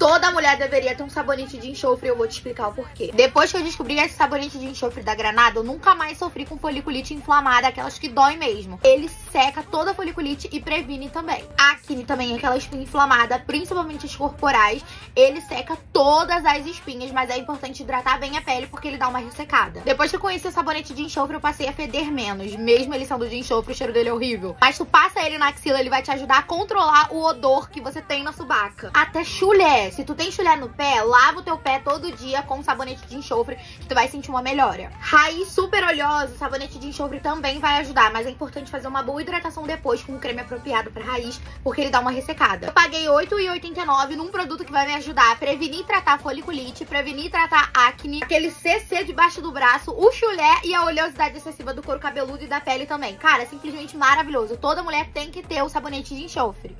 Toda mulher deveria ter um sabonete de enxofre e eu vou te explicar o porquê. Depois que eu descobri esse sabonete de enxofre da Granada, eu nunca mais sofri com foliculite inflamada, aquelas que dói mesmo. Ele seca toda a foliculite e previne também. Acne também, aquela espinha inflamada, principalmente as corporais, ele seca todas as espinhas, mas é importante hidratar bem a pele porque ele dá uma ressecada. Depois que eu conheci o sabonete de enxofre, eu passei a feder menos. Mesmo ele sendo de enxofre, o cheiro dele é horrível. Mas tu passa ele na axila, ele vai te ajudar a controlar o odor que você tem na subaca. Até chulé. Se tu tem chulé no pé, lava o teu pé todo dia com sabonete de enxofre, que tu vai sentir uma melhora. Raiz super oleosa, sabonete de enxofre também vai ajudar, mas é importante fazer uma boa hidratação depois com um creme apropriado pra raiz, porque ele dá uma ressecada. Eu paguei R$ 8,89 num produto que vai me ajudar a prevenir e tratar foliculite, prevenir e tratar acne, aquele CC debaixo do braço, o chulé e a oleosidade excessiva do couro cabeludo e da pele também. Cara, é simplesmente maravilhoso. Toda mulher tem que ter o sabonete de enxofre.